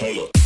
Hold.